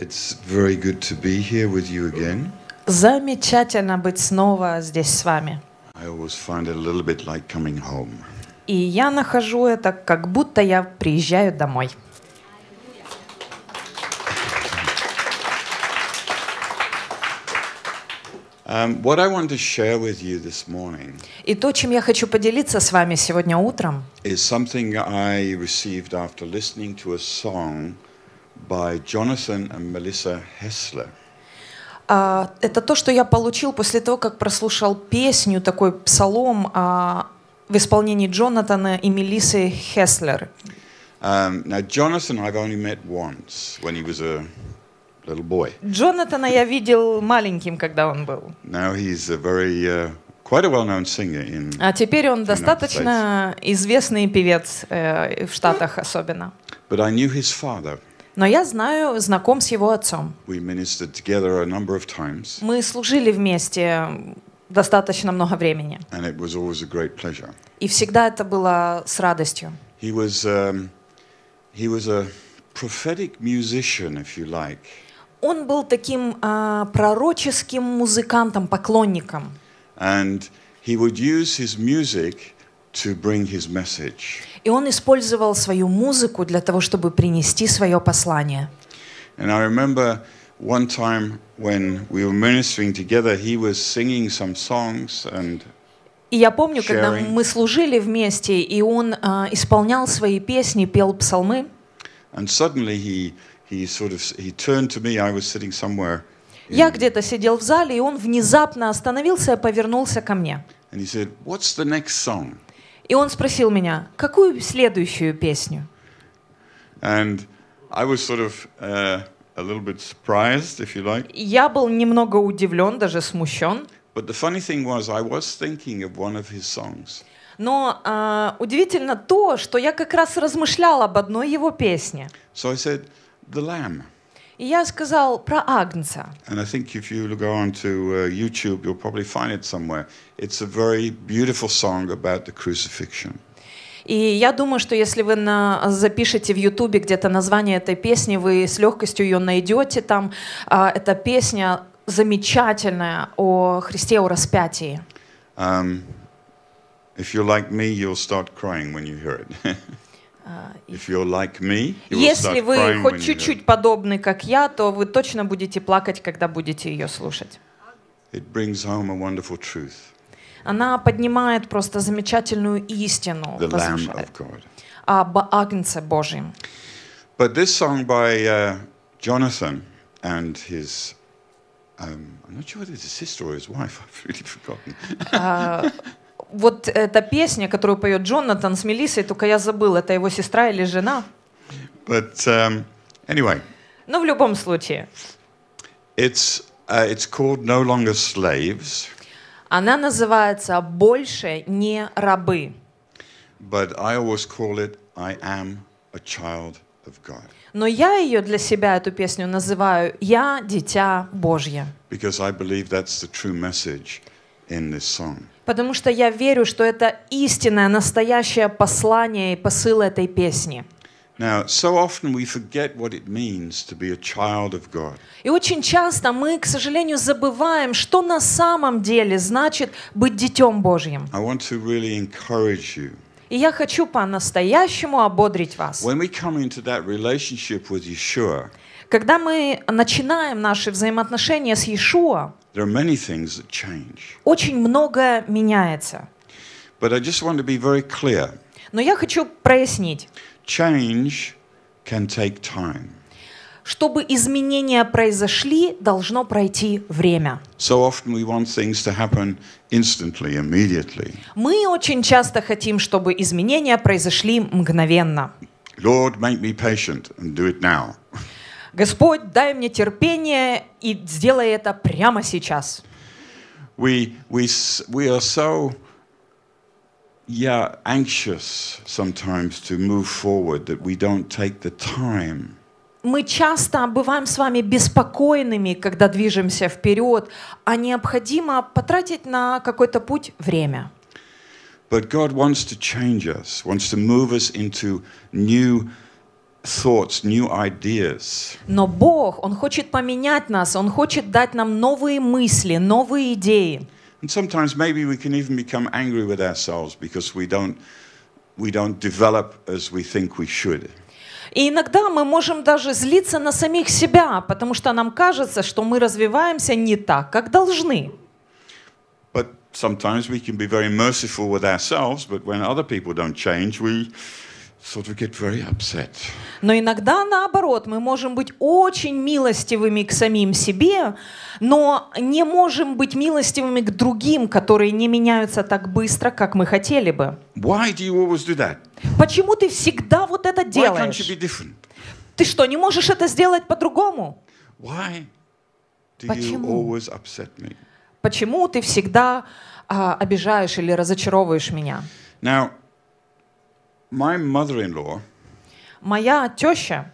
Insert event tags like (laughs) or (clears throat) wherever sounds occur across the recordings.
It's very good to be here with you again. Замечательно быть снова здесь с вами. I always find it a little bit like coming home. И я нахожу это, как будто я приезжаю домой. Um, what I want to share with you this morning И то, чем я хочу поделиться с вами сегодня утром, is something I received after listening to a song by Jonathan and Melissa Hessler. а, это то, что я получил после того, как прослушал песню, такой псалом а, в исполнении Джонатана и Мелисы Хеслер. Um, now, Jonathan I've only met once when he was a little boy. Джонатана я видел маленьким, когда он был. Now he's a very, uh, quite a well-known singer in. А теперь он достаточно известный певец э, в Штатах особенно. But I knew his father. Но я знаю, знаком с его отцом. Мы служили вместе достаточно много времени. И всегда это было с радостью. He was, um, he was a prophetic musician, if you like. Он был таким а, пророческим музыкантом, поклонником. And he would use his music to bring his message. И он использовал свою музыку для того, чтобы принести свое послание. And I remember one time when we were ministering together, he was singing some songs, and И я помню, когда Sharing. мы служили вместе, и он а, исполнял свои песни, пел псалмы, and suddenly he he sort of he turned to me. I was sitting somewhere, я где-то сидел в зале, и он внезапно остановился и повернулся ко мне. and he said, "What's the next song?" И он спросил меня, какую следующую песню? And I was sort of uh, a little bit surprised, if you like. Я был немного удивлен, даже смущен. But the funny thing was, I was thinking of one of his songs. Но а, удивительно то, что я как раз размышлял об одной его песне. So I said, "The Lamb." И я сказал про Агнца. And I think if you go on to uh, YouTube, you'll probably find it somewhere. It's a very beautiful song about the crucifixion. И я думаю, что если вы на, запишете в Ютубе где-то название этой песни, вы с легкостью ее найдете там. А, эта песня замечательная о Христе, о распятии. Um, if you're like me, you'll start crying when you hear it. Like me, Если вы хоть чуть-чуть подобны, как я, то вы точно будете плакать, когда будете ее слушать. Она поднимает просто замечательную истину об Агнце Божьем. But this song by uh, Jonathan and his, um, I'm not sure whether it's his sister or his wife, I've really forgotten. Вот эта песня, которую поет Джонатан с Мелиссой, только я забыл, это его сестра или жена. But um, anyway, Но в любом случае, it's, uh, it's called No Longer Slaves, она называется «Больше не рабы». but I always call it I Am a Child of God. Но я ее для себя, эту песню, называю «Я дитя Божье». Because I believe that's the true message in this song. Потому что я верю, что это истинное, настоящее послание и посыл этой песни. Now, so often we forget what it means to be a child of God. И очень часто мы, к сожалению, забываем, что на самом деле значит быть детем Божьим. I want to really encourage you. И я хочу по-настоящему ободрить вас. When we come into that relationship with Yeshua, Когда мы начинаем наши взаимоотношения с Иешуа, there are many things that change. очень многое меняется. But I just want to be very clear Но я хочу прояснить, change can take time. чтобы изменения произошли, должно пройти время. So often we want things to happen instantly, immediately. Мы очень часто хотим, чтобы изменения произошли мгновенно. Lord, make me patient and do it now. Господь, дай мне терпение и сделай это прямо сейчас. We, we, we are so yeah, anxious sometimes to move forward that we don't take the time Мы часто бываем с вами беспокойными, когда движемся вперед, а необходимо потратить на какой-то путь время. But God wants to change us, wants to move us into new thoughts, new ideas. Но Бог, Он хочет поменять нас, Он хочет дать нам новые мысли, новые идеи. And sometimes maybe we can even become angry with ourselves because we don't, we don't develop as we think we should. И иногда мы можем даже злиться на самих себя, потому что нам кажется, что мы развиваемся не так, как должны. But sometimes we can be very merciful with ourselves, but when other people don't change, we sort of get very upset. Но иногда наоборот, мы можем быть очень милостивыми к самим себе, но не можем быть милостивыми к другим, которые не меняются так быстро, как мы хотели бы. Why do you always do that? Почему ты всегда вот это Why can't делаешь? you be different? Ты что, не можешь это сделать по-другому? Why do you Почему? always upset me? Почему ты всегда а, обижаешь или разочаровываешь меня? Now, my mother-in-law, Моя теща,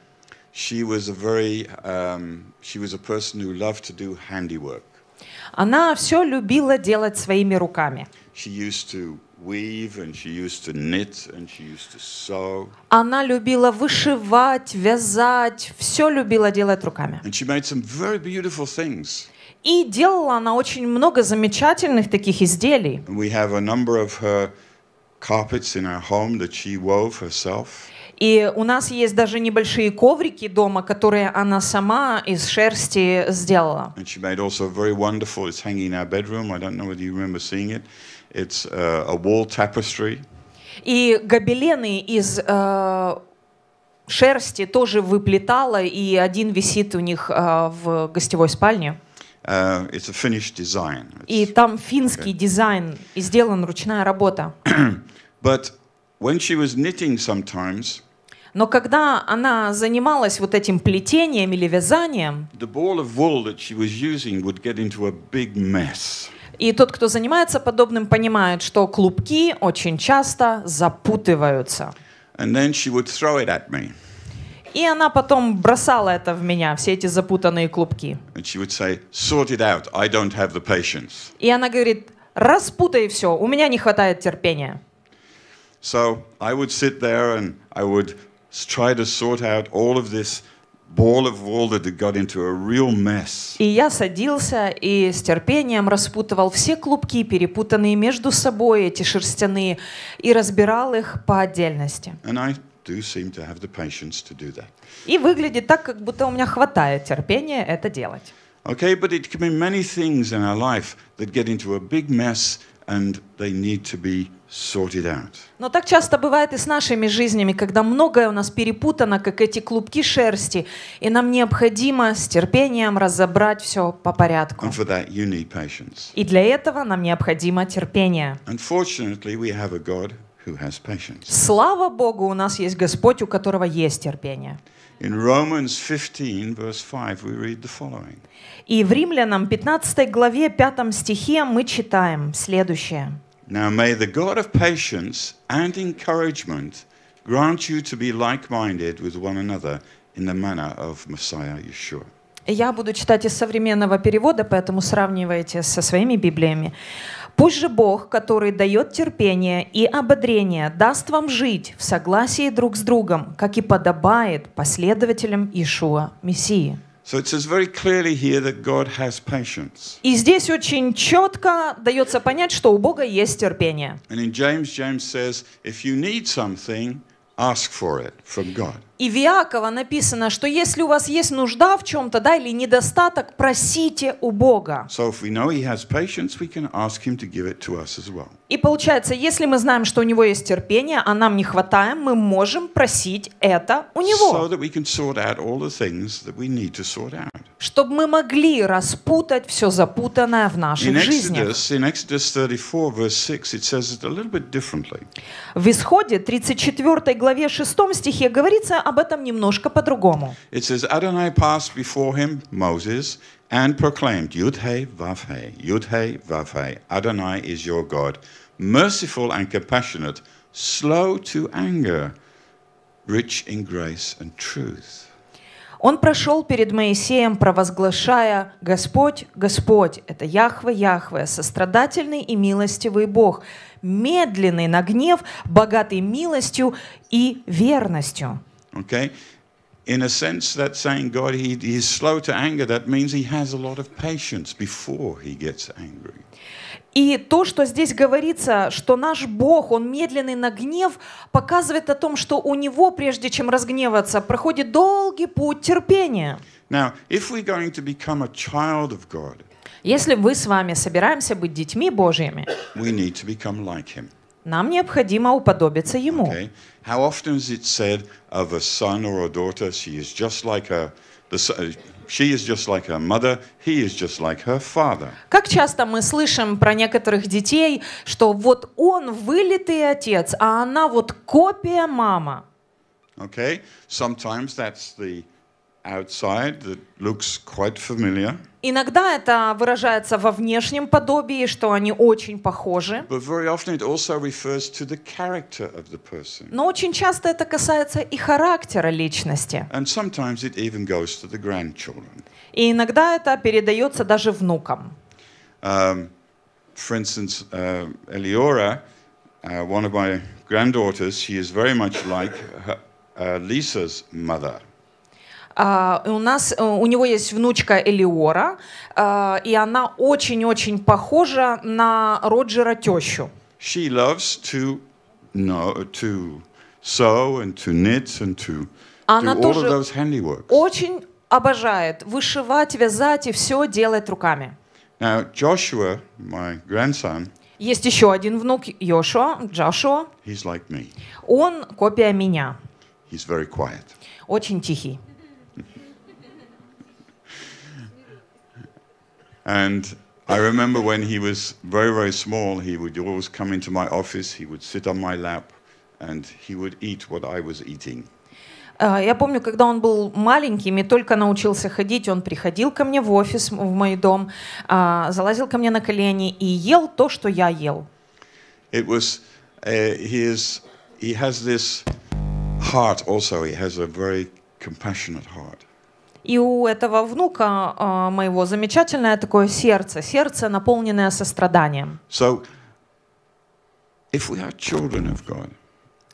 she was a very, um, she was a person who loved to do handiwork. она все любила делать своими руками. She used to weave and she used to knit and she used to sew. Она любила вышивать, вязать, все любила делать руками. And she made some very beautiful things. И делала она очень много замечательных таких изделий. And we have a number of her carpets in our home that she wove herself. И у нас есть даже небольшие коврики дома, которые она сама из шерсти сделала. And she made also very wonderful, it's hanging in our bedroom. I don't know whether you remember seeing it. It's uh, a wall tapestry. И гобелены из э, шерсти тоже выплетала, и один висит у них э, в гостевой спальне. Uh, it's a finished design. И It's- там финский дизайн, и сделан ручная работа. (clears throat) but when she was knitting sometimes, Но когда она занималась вот этим плетением или вязанием, the ball of wool that she was using would get into a big mess. и тот, кто занимается подобным, понимает, что клубки очень часто запутываются. And then she would throw it at me. И она потом бросала это в меня, все эти запутанные клубки. And she would say, Sort it out. I don't have the patience. И она говорит, распутай все, у меня не хватает терпения. So I would sit there and I would try to sort out all of this ball of wool that had got into a real mess. И я садился и с терпением распутывал все клубки, перепутанные между собой, эти шерстяные, и разбирал их по отдельности. And I do seem to have the patience to do that. И выглядит так, как будто у меня хватает терпения это делать. Okay, but it can be many things in our life that get into a big mess and they need to be sorted out. Но так часто бывает и с нашими жизнями, когда многое у нас перепутано, как эти клубки шерсти, и нам необходимо с терпением разобрать все по порядку. And for that, you need patience. И для этого нам необходимо терпение. Unfortunately, we have a God who has patience. Слава Богу, у нас есть Господь, у которого есть терпение. In Romans 15, verse 5, we read the following И в Римлянам 15 главе 5 стихе мы читаем следующее. Now may the God of patience and encouragement grant you to be like minded with one another in the manner of Messiah Yeshua. Я буду читать из современного перевода, поэтому сравнивайте со своими Библиями. Пусть же Бог, который дает терпение и ободрение, даст вам жить в согласии друг с другом, как и подобает последователям Ишуа, Мессии. So it says very clearly here that God has patience. И здесь очень четко дается понять, что у Бога есть терпение. And in James, James says, if you need something, ask for it from God. И в Иакова написано, что если у вас есть нужда в чем-то, да, или недостаток, просите у Бога. И получается, если мы знаем, что у него есть терпение, а нам не хватает, мы можем просить это у него, чтобы мы могли распутать все запутанное в In наших жизнях. Exodus, in Exodus 34, verse 6, it says it a little bit differently. В Исходе 34 главе 6 стихе говорится об этом немножко по-другому. It says, Adonai passed before him, Moses, and proclaimed, Yud He Vav He, Yud He Vav He, Adonai is your God, merciful and compassionate, slow to anger, rich in grace and truth. Он прошел перед Моисеем, провозглашая «Господь, Господь, это Яхве, Яхве, сострадательный и милостивый Бог, медленный на гнев, богатый милостью и верностью». Okay? in a sense, that saying God he, he is slow to anger, that means he has a lot of patience before he gets angry. И то, что здесь говорится, что наш Бог, Он медленный на гнев, показывает о том, что у Него, прежде чем разгневаться, проходит долгий путь терпения. Now, if we're going to become a child of God, Если вы с вами собираемся быть детьми Божьими, we need to become like him. Нам необходимо уподобиться Ему. Okay? How often is it said of a son or a daughter, she is just like her, the, uh, she is just like her mother, he is just like her father. Как часто мы слышим про некоторых детей, что вот он вылитый отец, а она вот копия мама. Okay? Sometimes that's the outside that looks quite familiar, Иногда это выражается во внешнем подобии, что они очень похожи. Но очень часто это касается и характера личности. И иногда это передается даже внукам. Um, for instance, uh, Eliora, uh, one of my granddaughters, she is very much like her, uh, Lisa's mother. А, у нас, э, у него есть внучка Элиора, а, и она очень-очень похожа на Роджера тещу. She loves to know, to sew and to knit and to Она do all of тоже those handiworks. Очень обожает вышивать, вязать и все делать руками. Now, Joshua, my grandson, Есть еще один внук Йошуа, Джошуа. he's like me. Он копия меня, He's very quiet. очень тихий. And I remember when he was very, very small, he would always come into my office, he would sit on my lap, and he would eat what I was eating. А, Я помню, когда он был маленьким и только научился ходить, он приходил ко мне в офис, в мой дом, а, залазил ко мне на колени и ел то, что я ел. It was, uh, he, is, he has this heart also, he has a very compassionate heart. И у этого внука а, моего замечательное такое сердце, сердце, наполненное состраданием. So, if we are children of God,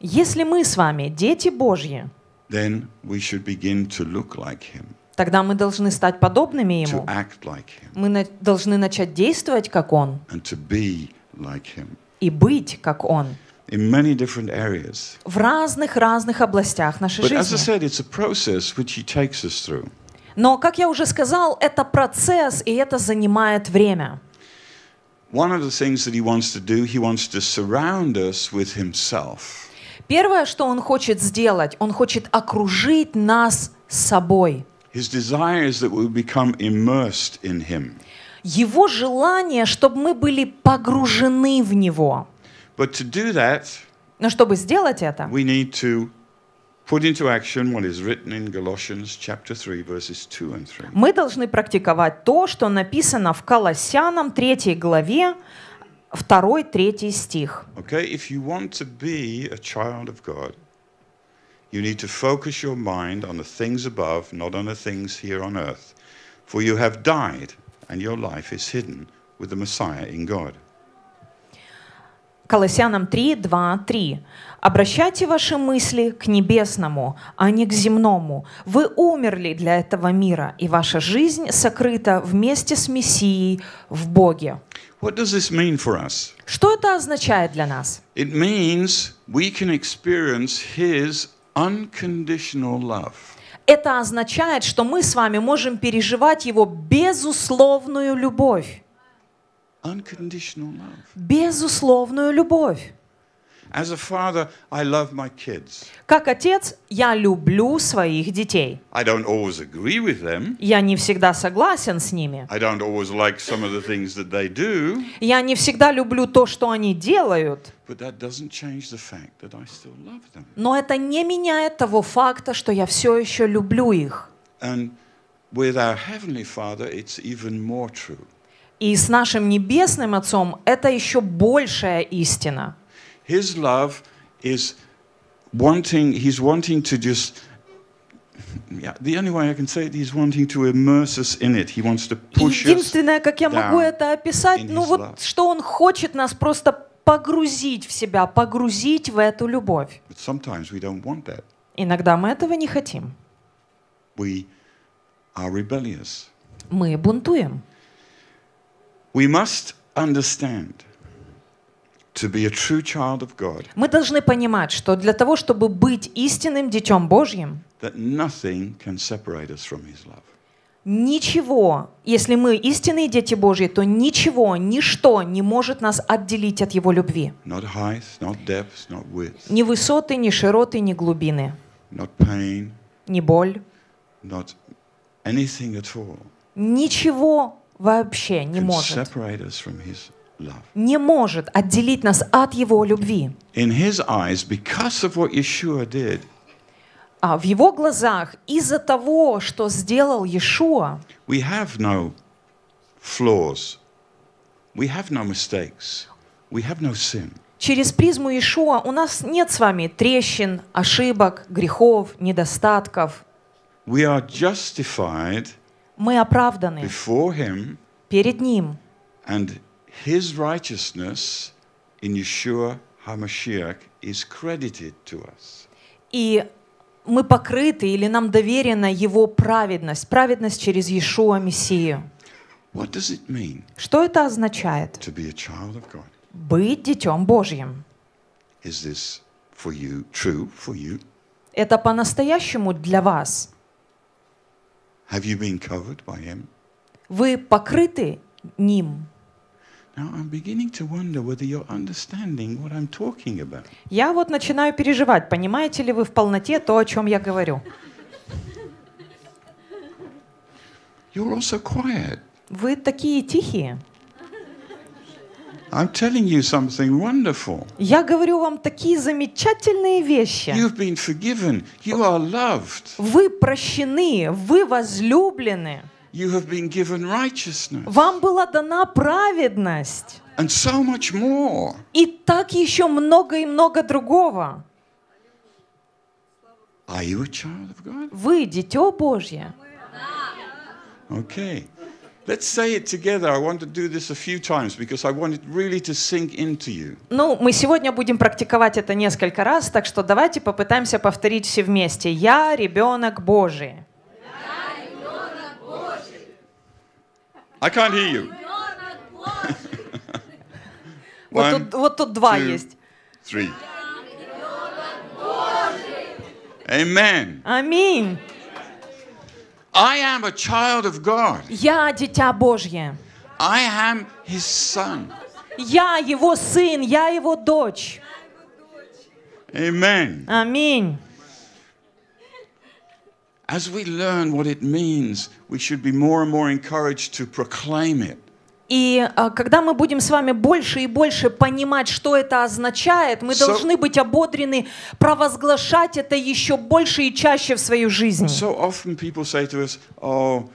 Если мы с вами дети Божьи, then we should begin to look like him, тогда мы должны стать подобными to Ему. act like him, Мы на- должны начать действовать, как Он, and to be like him и быть, как Он, in many different areas. в разных-разных областях нашей But as I жизни. said, it's a process which he takes us through. Но, как я уже сказал, это процесс, и это занимает время. One of the things that he wants to do, he wants to surround us with himself. Первое, что Он хочет сделать, Он хочет окружить нас собой. His desire is that we become immersed in him. Его желание, чтобы мы были погружены в Него. But to do that, Но чтобы сделать это, we need to put into action what is written in Galatians chapter 3 verses 2 and 3. мы должны практиковать то, что написано в Колоссянам 3 главе, 2-3 стих. Okay, if you want to be a child of God, you need to focus your mind on the things above, not on the things here on earth. For you have died, and your life is hidden with the Messiah in God. Колоссянам 3, 2, 3. «Обращайте ваши мысли к небесному, а не к земному. Вы умерли для этого мира, и ваша жизнь сокрыта вместе с Мессией в Боге». What does this mean for us? Что это означает для нас? It means we can experience His unconditional love. Это означает, что мы с вами можем переживать Его безусловную любовь. Unconditional love. Безусловную любовь. As a father, I love my kids. Как отец, я люблю своих детей. I don't always agree with them. Я не всегда согласен с ними. I don't always like some of the things that they do. Я не всегда люблю то, что они делают. But that doesn't change the fact that I still love them. Но это не меняет того факта, что я все еще люблю их. And with our Heavenly Father, it's even more true. И с нашим Небесным Отцом это еще большая истина. His love is wanting, He's wanting to just, yeah, the only way I can say it, He's wanting to immerse us in it. He wants to push us. Единственное, как я могу это описать, ну вот, love. что Он хочет нас просто погрузить в себя, погрузить в эту любовь. But sometimes we don't want that. Иногда мы этого не хотим. we are rebellious. Мы бунтуем. We must understand to be a true child of God Мы должны понимать, что для того, чтобы быть истинным Детем Божьим, that nothing can separate us from His love. ничего, если мы истинные дети Божьи, то ничего, ничто не может нас отделить от Его любви. Not height, not depth, not width, Ни высоты, ни широты, ни глубины, not pain, ни боль, not anything at all. Ничего вообще не может, не может отделить нас от Его любви. А в Его глазах из-за того, что сделал Иешуа, we have no flaws, we have no mistakes, we have no sin. через призму Иешуа у нас нет с вами трещин, ошибок, грехов, недостатков. We are justified Мы оправданы before Him, перед Ним. and His righteousness in Yeshua HaMashiach is credited to us. И мы покрыты или нам доверена Его праведность, праведность через Иешуа Мессию. What does it mean Что это означает? to be a child of God? Быть Детем Божьим. Is this for you true for you? Это по-настоящему для вас. Have you been covered by Him? Вы покрыты Ним. Я вот начинаю переживать, понимаете ли вы в полноте то, о чем я говорю. You're also quiet. Вы такие тихие. I'm telling you something wonderful. Я говорю вам такие замечательные вещи. You've been forgiven. You are loved. Вы прощены, вы возлюблены. You have been given righteousness. Вам была дана праведность. And so much more. И так еще много и много другого. Are you a child of God? Вы дитё Божье. Okay. Let's say it together. I want to do this a few times because I want it really to sink into you. Ну, мы сегодня будем практиковать это несколько раз, так что давайте попытаемся повторить все вместе. Я ребенок Божий. I can't hear you. (laughs) Вот One, тут, вот тут два two. есть. three. Amen. Аминь. I am a child of God. Я дитя Божье. I am his son. Я его сын, я его дочь. Amen. Аминь. As we learn what it means, we should be more and more encouraged to proclaim it. И а, когда мы будем с вами больше и больше понимать, что это означает, мы So- должны быть ободрены провозглашать это еще больше и чаще в свою жизнь. So often people say to us, Oh,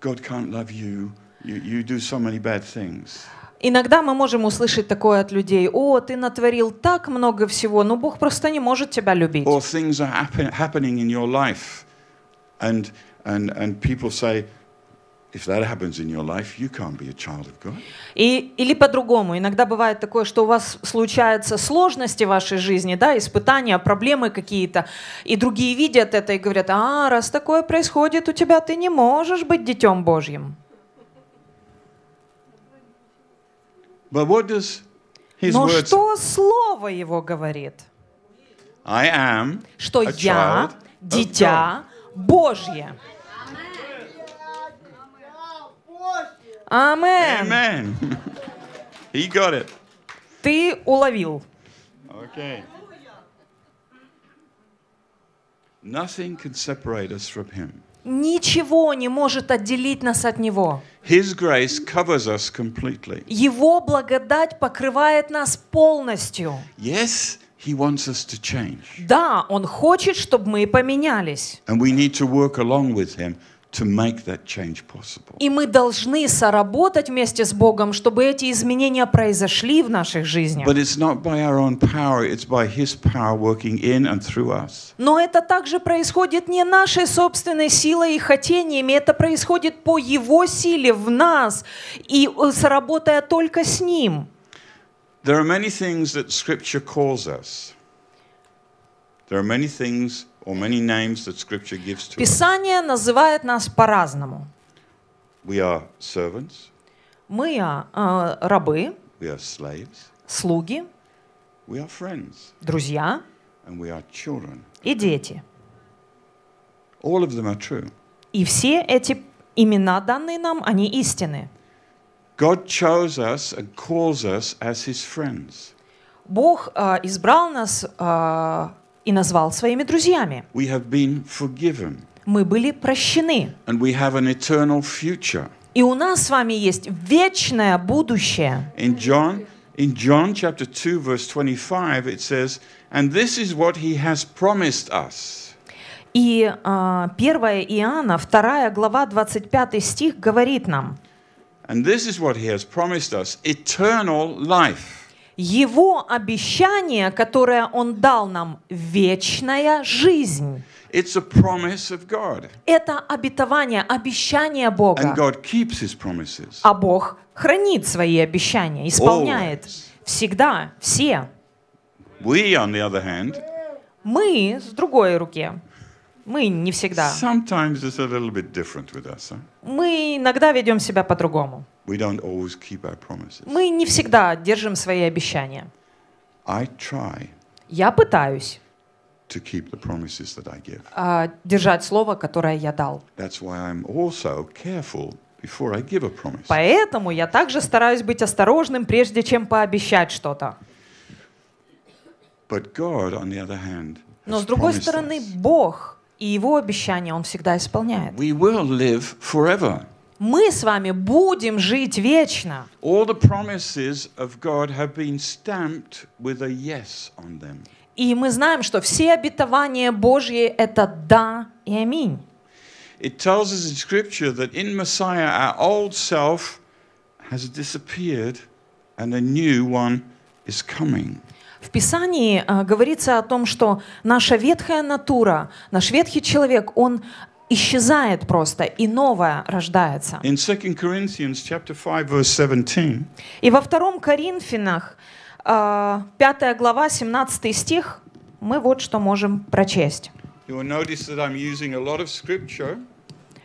God can't love you. You, you do so many bad things. Иногда мы можем услышать такое от людей. О, ты натворил так много всего, но Бог просто не может тебя любить. Or things are happen, happening in your life. And, and, and people say, If that happens in your life, you can't be a child of God. И, или по-другому. Иногда бывает такое, что у вас случаются сложности в вашей жизни, да, испытания, проблемы какие-то, и другие видят это и говорят, а, раз такое происходит у тебя, ты не можешь быть детем Божьим. But what does his Но word say? что Слово Его говорит? I am Что я дитя Божье. Амен. Amen. he got it. Ты уловил. Okay. Nothing can separate us from him. Ничего не может отделить нас от Него. His grace covers us completely. Его благодать покрывает нас полностью. Yes, he wants us to change. Да, Он хочет, чтобы мы поменялись. And we need to work along with him to make that change possible. И мы должны соработать вместе с Богом, чтобы эти изменения произошли в наших жизнях. But it's not by our own power, it's by his power working in and through us. Но это также происходит не нашей собственной силой и хотениями, это происходит по Его силе в нас и э, сработая только с Ним. There are many things that scripture calls us. There are many things or many names that Scripture gives to us. Писание называет нас по-разному. We are servants, Мы э, рабы, we are slaves, слуги, we are friends, друзья and we are children. и дети. All of them are true. И все эти имена, данные нам, они истины. God chose us and calls us as his friends. Бог э, избрал нас э, и назвал своими друзьями. We have been forgiven Мы были прощены. and we have an eternal future. И у нас с вами есть вечное будущее. In John, in John chapter 2 verse 25 it says, "And this is what he has promised us." И э, 1 Иоанна, 2 глава, 25 стих говорит нам, And this is what he has promised us, eternal life. Его обещание, которое Он дал нам, вечная жизнь. It's a promise of God. Это обетование, обещание Бога. And God keeps his promises. А Бог хранит свои обещания, исполняет. Always. Всегда, все. We, on the other hand, Мы с другой руке. Мы не всегда. sometimes it's a little bit different with us. huh? Мы иногда ведем себя по-другому. We don't always keep our promises. Мы не всегда держим свои обещания. I try Я пытаюсь to keep the promises that I give. а, держать слово, которое я дал. That's why I'm also careful before I give a promise. Поэтому я также стараюсь быть осторожным, прежде чем пообещать что-то. But God, on the other hand, Но с другой стороны, us, Бог и Его обещания Он всегда исполняет. we will live forever. Мы с вами будем жить вечно. All the promises of God have been stamped with a yes on them. И мы знаем, что все обетования Божьи — это «да» и «аминь». It tells us in Scripture that in Messiah our old self has disappeared and a new one is coming. В Писании а, говорится о том, что наша ветхая натура, наш ветхий человек, он исчезает просто, и новое рождается. In 2 Corinthians chapter 5 verse 17, И во втором Коринфянах, а, 5 глава, 17 стих, мы вот что можем прочесть.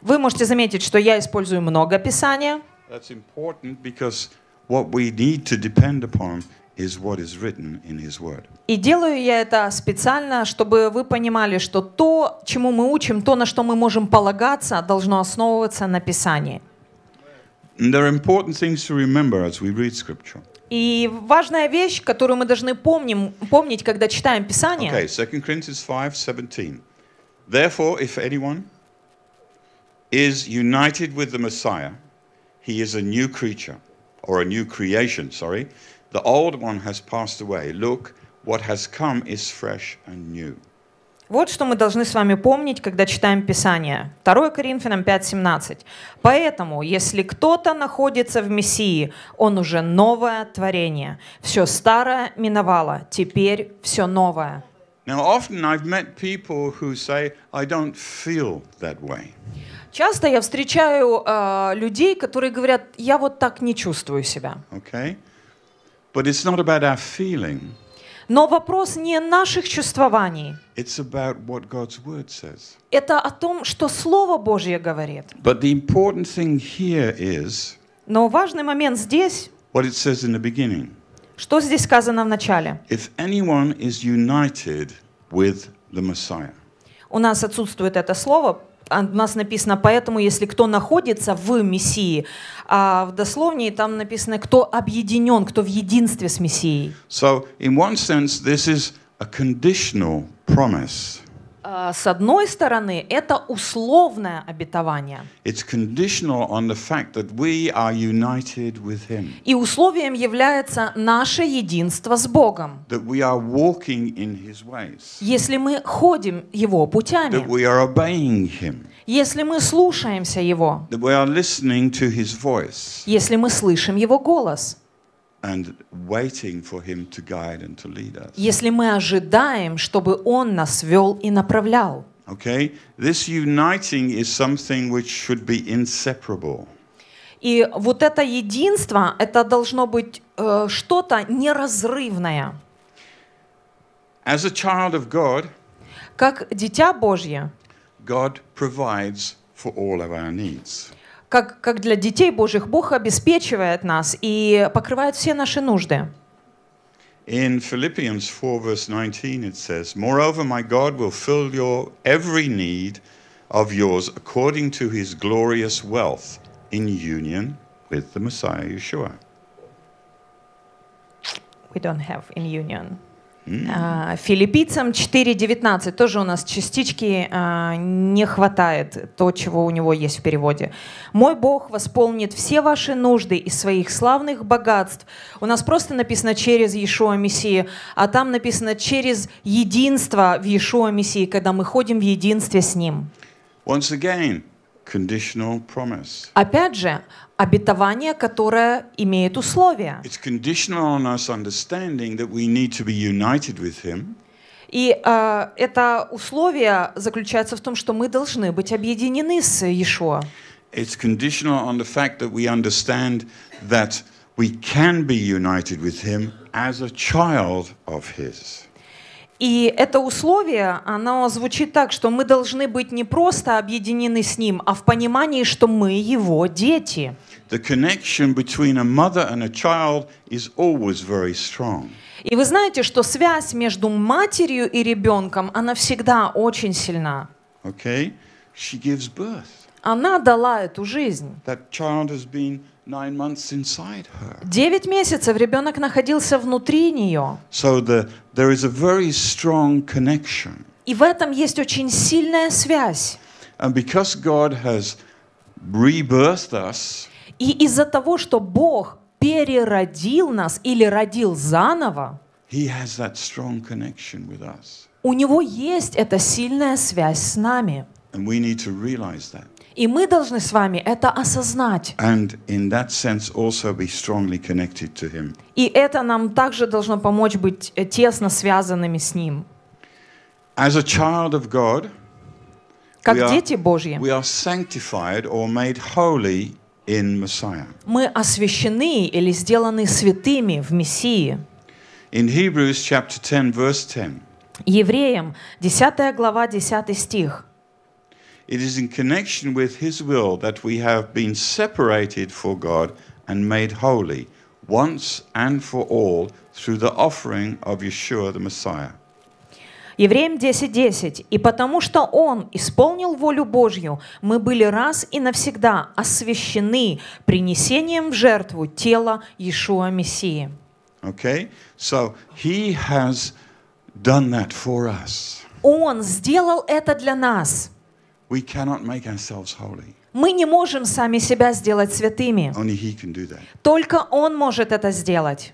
Вы можете заметить, что я использую много Писания. That's important because what we need to depend upon is what is written in His Word. И делаю я это специально, чтобы вы понимали, что то, чему мы учим, то, на что мы можем полагаться, должно основываться на Писании. And there are important things to remember as we read Scripture. И важная вещь, которую мы должны помним, помнить, когда читаем Писание, Okay, 2 Corinthians 5 17. Therefore, if anyone is united with the Messiah, he is a new creature, or a new creation, sorry. The old one has passed away. Look, what has come is fresh and new. Вот что мы должны с вами помнить, когда читаем Писание. 2 Коринфянам 5.17. «Поэтому, если кто-то находится в Мессии, он уже новое творение. Все старое миновало, теперь все новое». Now, often I've met people who say, I don't feel that way. Часто я встречаю э, людей, которые говорят, я вот так не чувствую себя. Okay? But it's not about our feeling, Но вопрос не наших чувствований. it's about what God's Word says. Это о том, что Слово Божье говорит. But the important thing here is Но важный момент здесь, what it says in the beginning. что здесь сказано в начале. If anyone is united with the Messiah, У нас отсутствует это слово, а у нас написано, поэтому если кто находится в Мессии, а в дословнее там написано, кто объединен, кто в единстве с Мессией. so in one sense, this is a conditional promise. А, С одной стороны, это условное обетование. It's conditional on the fact that we are united with Him, И условием является наше единство с Богом. that we are walking in His ways, Если мы ходим Его that путями, we are obeying Him, если мы слушаемся Его, that we are listening to His voice. Если мы слышим Его голос, and waiting for Him to guide and to lead us. если мы ожидаем, чтобы Он нас вел и направлял. Okay? This uniting is something which should be inseparable. И вот это единство, это должно быть э, что-то неразрывное. As a child of God, Как дитя Божье, God provides for all of our needs. Как, как для детей Божьих, Бог обеспечивает нас и покрывает все наши нужды. In Philippians 4, verse 19, it says, Moreover, my God will fill your every need of yours according to his glorious wealth in union with the Messiah Yeshua. We don't have in union. А, Филиппийцам 4.19 тоже у нас частички а, не хватает, то, чего у него есть в переводе. «Мой Бог восполнит все ваши нужды из своих славных богатств». У нас просто написано «через Иешуа Мессии», а там написано «через единство в Иешуа Мессии», когда мы ходим в единстве с Ним. Once again, conditional promise. Опять же, обетование, которое имеет условия. It's conditional on us understanding that we need to be united with him И э, это условие заключается в том, что мы должны быть объединены с Иешуа. It's conditional on the fact that we understand that we can be united with Him as a child of His. И это условие, оно звучит так, что мы должны быть не просто объединены с Ним, а в понимании, что мы Его дети. The connection between a mother and a child is always very strong. И вы знаете, что связь между матерью и ребенком, она всегда очень сильна. Okay? She gives birth. Она дала эту жизнь. That child has been nine months inside her. Девять месяцев ребенок находился внутри нее. So the, there is a very strong connection. И в этом есть очень сильная связь. And because God has rebirthed us, И из-за того, что Бог переродил нас или родил заново, He has that strong connection with us. у Него есть эта сильная связь с нами. And we need to realize that. И мы должны с вами это осознать. And in that sense, also be strongly connected to Him. И это нам также должно помочь быть э, тесно связанными с Ним. As a child of God, Как we are, дети Божьи, we are sanctified or made holy in Messiah. мы освящены или сделаны святыми в Мессии. In Hebrews chapter 10, verse 10, Евреям, 10 глава, 10 стих. it is in connection with His will that we have been separated for God and made holy once and for all through the offering of Yeshua the Messiah. Евреям 10.10. «И потому что Он исполнил волю Божью, мы были раз и навсегда освящены принесением в жертву тела Иешуа Мессии». Okay? So He has done that for us. Он сделал это для нас. We cannot make ourselves holy. Мы не можем сами себя сделать святыми. Only He can do that. Только Он может это сделать.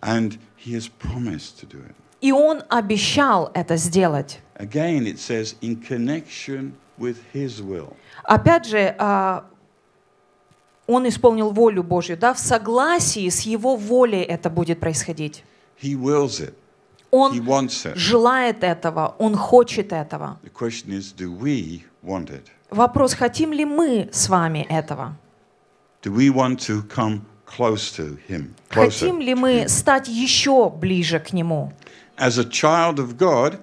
And He has promised to do it. И Он обещал это сделать. Again, it says, in connection with His will. Опять же, а, Он исполнил волю Божью, да, в согласии с Его волей это будет происходить. He wills it, Он желает этого, Он хочет этого. Вопрос, хотим ли мы с вами этого? Хотим ли мы стать еще ближе к Нему? As a child of God,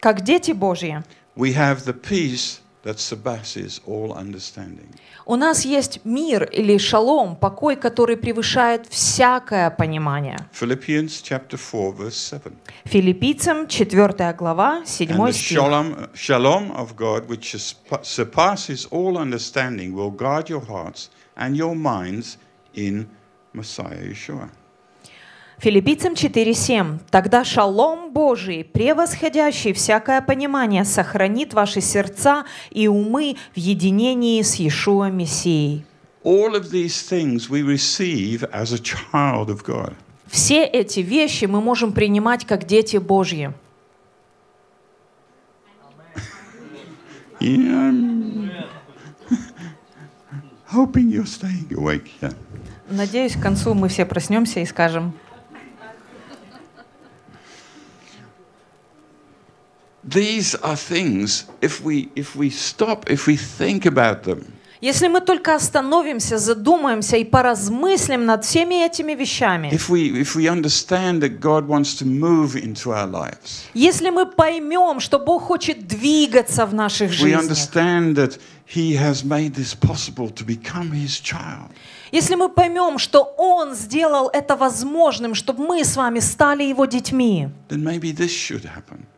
Как дети Божьи, we have the peace that surpasses all understanding. у нас есть мир или шалом, покой, который превышает всякое понимание. Philippians chapter 4, verse 7. Филиппийцам 4 глава, 7 And the стих. shalom, shalom of God, which is- surpasses all understanding, will guard your hearts and your minds in Messiah Yeshua. Филиппийцам 4.7. «Тогда шалом Божий, превосходящий всякое понимание, сохранит ваши сердца и умы в единении с Иешуа Мессией». All of these things we receive as a child of God. Все эти вещи мы можем принимать как дети Божьи. Yeah, I'm (laughs) hoping you're staying awake. Yeah. Надеюсь, к концу мы все проснемся и скажем, These are things, if we, if we stop, if we think about them, Если мы только остановимся, задумаемся и поразмыслим над всеми этими вещами, if we, if we lives, если мы поймем, что Бог хочет двигаться в наших жизнях, если мы поймем, что Он сделал это возможным, чтобы мы с вами стали Его детьми, then maybe this should happen.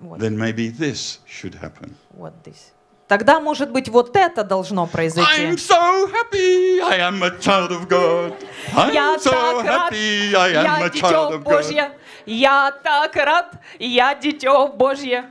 Вот. Then maybe this should happen. Вот здесь. Тогда, может быть, вот это должно произойти. I'm so happy I am a child of God. I'm Я so так рад, happy I am я a child of God. Божье. Я так рад, я дитё Божье.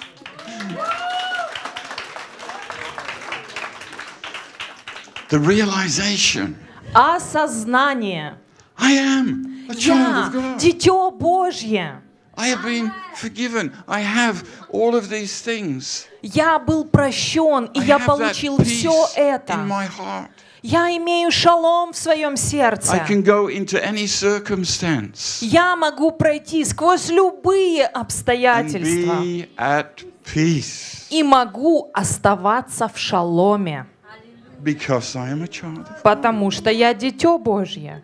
The realization Осознание. I am a child Я of God. дитё Божье. I have been forgiven. I have all of these things. Я был прощен, и я получил все это. in my heart. Я имею шалом в своем сердце. Я могу пройти сквозь любые обстоятельства и могу оставаться в шаломе, потому что я дитё Божье.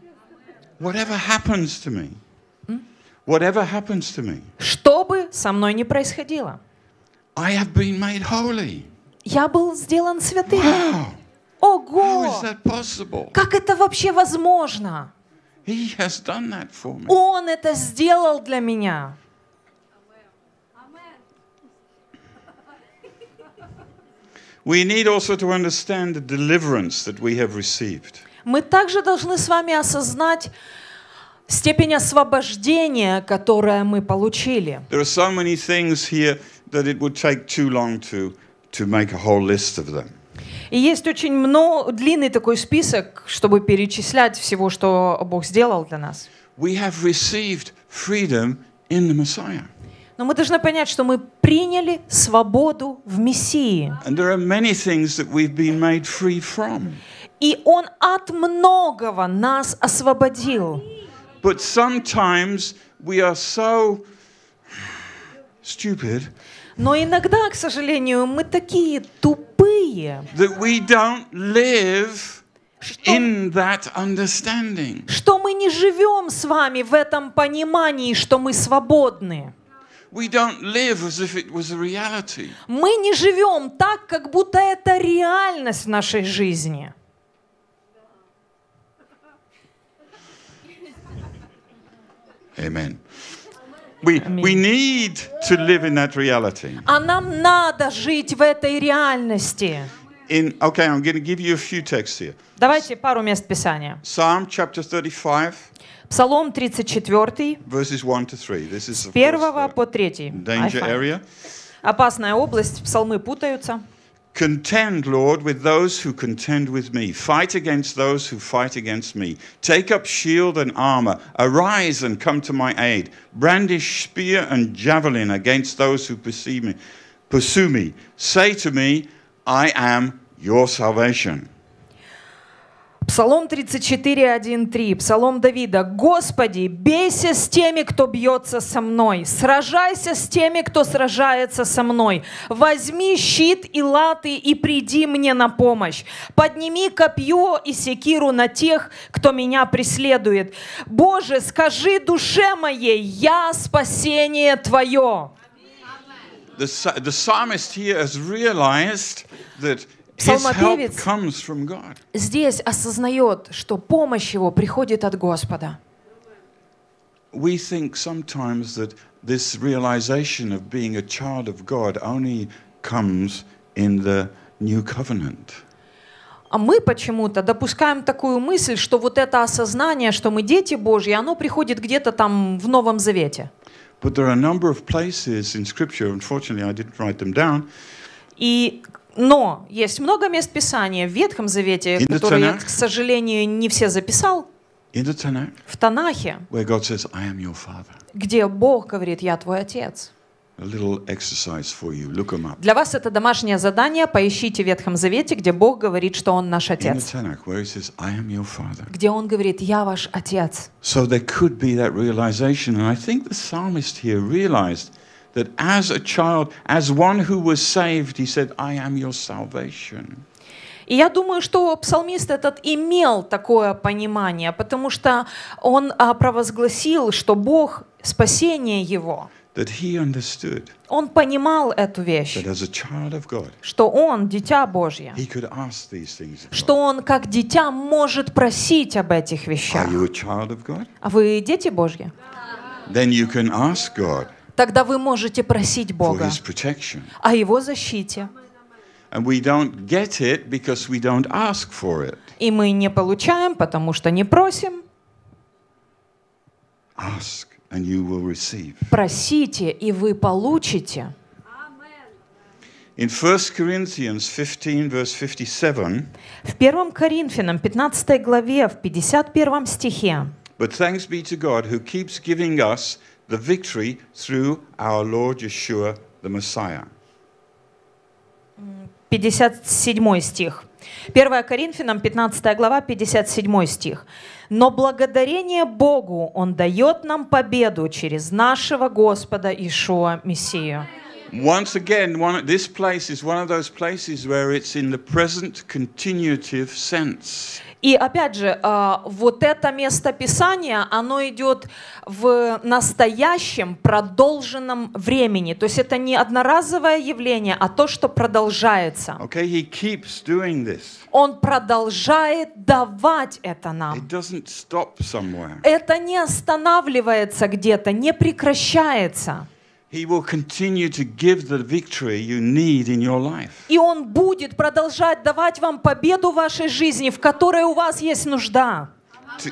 Whatever happens to me, Что бы со мной ни происходило, I have been made holy. я был сделан святым. Wow, how Ого! is that possible? Как это вообще возможно? He has done that for me. Он это сделал для меня. We need also to understand the deliverance that we have received. Мы также должны с вами осознать степень освобождения, которое мы получили. There are so many things here that it would take too long to, to make a whole list of them. И есть очень много, длинный такой список, чтобы перечислять всего, что Бог сделал для нас. We have received freedom in the Messiah. Но мы должны понять, что мы приняли свободу в Мессии. And there are many things that we've been made free from. И Он от многого нас освободил. But sometimes we are so stupid Но иногда, к сожалению, мы такие тупые, that we don't live in that understanding. что мы не живем с вами в этом понимании, что мы свободны. We don't live as if it was a reality. Мы не живем так, как будто это реальность в нашей жизни. Amen. We, we need to live in that reality. А нам надо жить в этой реальности. In okay, I'm going to give you a few texts here. Давайте пару мест Писания. Psalm chapter 35, Псалом 34, verses 1 to 3. This is of 1 course, по uh, 3. danger area. Опасная область, псалмы путаются. Contend, Lord, with those who contend with me. Fight against those who fight against me. Take up shield and armor. Arise and come to my aid. Brandish spear and javelin against those who pursue me. Pursue me. Say to me, I am your salvation. Псалом 34, 1, 3. Псалом Давида. «Господи, бейся с теми, кто бьется со мной. Сражайся с теми, кто сражается со мной. Возьми щит и латы и приди мне на помощь. Подними копье и секиру на тех, кто меня преследует. Боже, скажи душе моей, я спасение Твое». The, the psalmist here has realized that Псалмопевец comes from God. здесь осознает, что помощь его приходит от Господа. We think sometimes that this realization of being a child of God only comes in the new covenant. А мы почему-то допускаем такую мысль, что вот это осознание, что мы дети Божьи, оно приходит где-то там в Новом Завете. But there are a number of places in Scripture, unfortunately, I didn't write them down, И, но есть много мест Писания в Ветхом Завете, In которые я, к сожалению, не все записал, Tanakh, в Танахе, where God says, I am your Father. где Бог говорит, я твой Отец. A little exercise for you. Look them up. Для вас это домашнее задание. Поищите в Ветхом Завете, где Бог говорит, что Он наш In the Отец. Tanakh, where He says, I am your Father. Где Он говорит, я ваш Отец. So there could be that realization. And I think the psalmist here realized that as a child, as one who was saved, he said, I am your salvation. И я думаю, что псалмист этот имел такое понимание, потому что он а, провозгласил, что Бог — спасение его. that he understood Он понимал эту вещь, that as a child of God, что он — дитя Божье, he could ask these things. of God. что он как дитя может просить об этих Are вещах. you a child of God? А вы дети Божьи? Then you can ask God Тогда вы можете просить Бога о Его защите. And we don't get it because we don't ask for it. И мы не получаем, потому что не просим. Ask and you will receive. Просите, и вы получите. In 1 Corinthians 15, verse 57, В 1 Коринфянам 15 главе, в 51 стихе. but thanks be to God who keeps giving us the victory through our Lord Yeshua the Messiah. 57 стих. 1 Коринфянам 15 глава, 57 стих. «Но благодарение Богу Он дает нам победу через нашего Господа Ишуа Мессию». Once again, one, this place is one of those places where it's in the present continuative sense. И опять же, а, вот это место Писания, оно идет в настоящем продолженном времени. То есть это не одноразовое явление, а то, что продолжается. Okay, he keeps doing this. Он продолжает давать это нам. It doesn't stop somewhere. Это не останавливается где-то, не прекращается. He will continue to give the victory you need in your life. И Он будет продолжать давать вам победу в вашей жизни, в которой у вас есть нужда. To-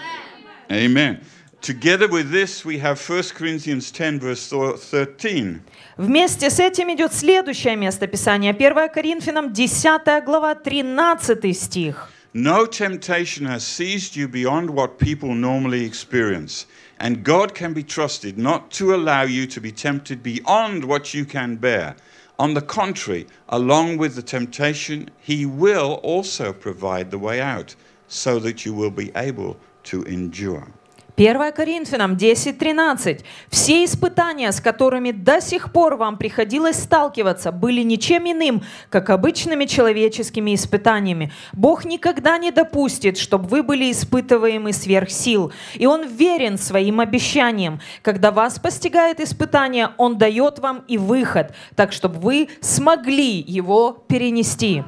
Amen. Together with this, we have 1 Corinthians 10, verse 13. Вместе с этим идет следующее место Писания. 1 Коринфянам 10 глава, 13 стих. No temptation has seized you beyond what people normally experience. And God can be trusted not to allow you to be tempted beyond what you can bear. On the contrary, along with the temptation, He will also provide the way out so that you will be able to endure. 1 Коринфянам 10.13. «Все испытания, с которыми до сих пор вам приходилось сталкиваться, были ничем иным, как обычными человеческими испытаниями. Бог никогда не допустит, чтобы вы были испытываемы сверх сил. И Он верен своим обещаниям. Когда вас постигает испытание, Он дает вам и выход, так чтобы вы смогли его перенести».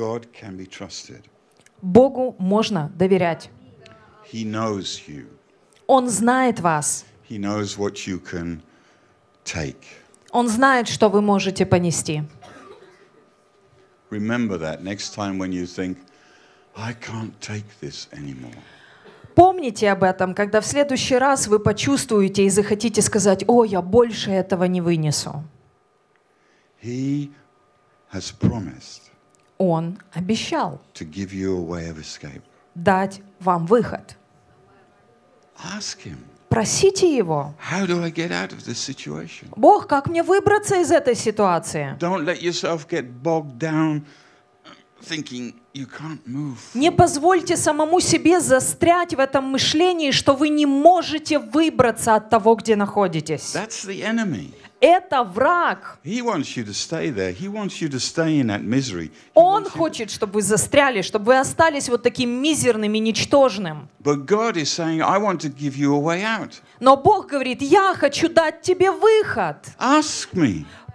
God can be trusted. Богу можно доверять. He knows you. Он знает вас. He knows what you can take. Он знает, что вы можете понести. Remember that next time when you think, I can't take this anymore. Помните об этом, когда в следующий раз вы почувствуете и захотите сказать, о, я больше этого не вынесу. He has promised Он обещал to give you a way of escape. дать вам выход. Ask Him, Просите Его. How do I get out of this situation? Бог, как мне выбраться из этой ситуации? Don't let yourself get bogged down thinking you can't move. Не позвольте самому себе застрять в этом мышлении, что вы не можете выбраться от того, где находитесь. That's the enemy. Это враг. He wants you to stay there. He wants you to stay in that misery. He Он хочет, чтобы вы застряли, чтобы вы остались вот таким мизерным и ничтожным. But God is saying, I want to give you a way out. Но Бог говорит, я хочу дать тебе выход.